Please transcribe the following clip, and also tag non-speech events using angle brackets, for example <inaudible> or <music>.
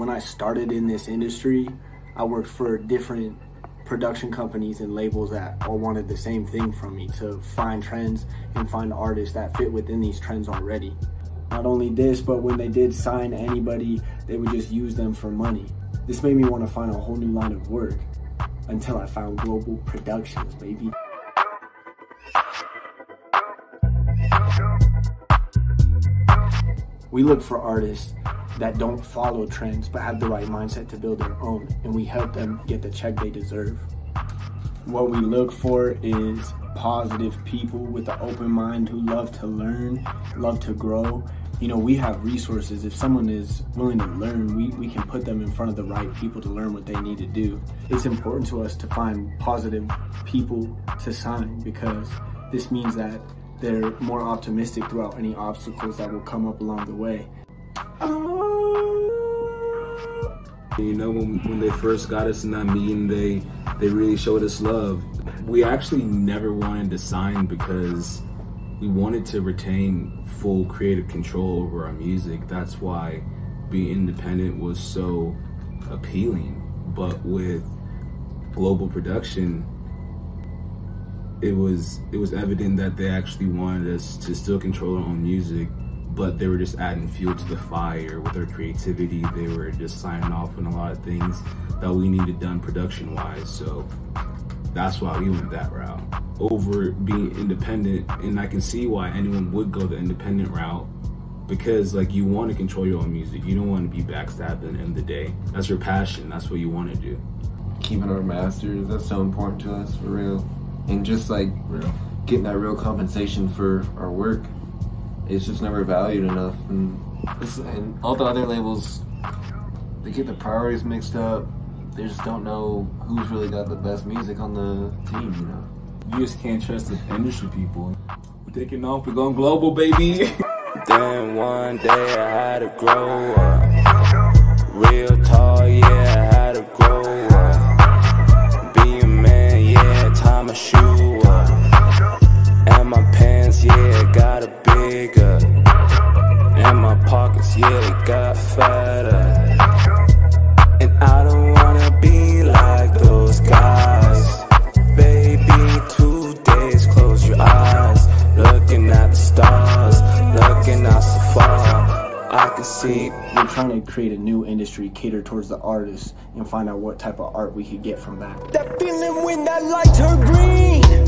When I started in this industry, I worked for different production companies and labels that all wanted the same thing from me to find trends and find artists that fit within these trends already. Not only this, but when they did sign anybody, they would just use them for money. This made me want to find a whole new line of work until I found Global Productions, baby. We look for artists that don't follow trends but have the right mindset to build their own, and we help them get the check they deserve. What we look for is positive people with an open mind who love to learn, love to grow. You know, we have resources. If someone is willing to learn, we, we can put them in front of the right people to learn what they need to do. It's important to us to find positive people to sign because this means that they're more optimistic throughout any obstacles that will come up along the way. Um, You know, when, when they first got us in that meeting, they they really showed us love. We actually never wanted to sign because we wanted to retain full creative control over our music. That's why being independent was so appealing. But with global production, it was it was evident that they actually wanted us to still control our own music but they were just adding fuel to the fire with their creativity. They were just signing off on a lot of things that we needed done production wise so that's why we went that route. Over being independent and i can see why anyone would go the independent route because like you want to control your own music. You don't want to be backstabbed at the end of the day. That's your passion. That's what you want to do. Keeping our masters that's so important to us for real. And just like real. getting that real compensation for our work it's just never valued enough and, and all the other labels they get the priorities mixed up. They just don't know who's really got the best music on the team you know? You just can't trust the industry people. We're taking off we're going global baby. <laughs> Then one day i had to grow up. Real tall yeah i had to grow up. Be a man yeah time to shoe up. And my pants yeah got a bigger and my pockets yeah they got fatter and i don't wanna be like those guys baby two days close your eyes looking at the stars looking out so far I can see. We're trying to create a new industry, cater towards the artists, and find out what type of art we could get from that. That feeling when that light turn green.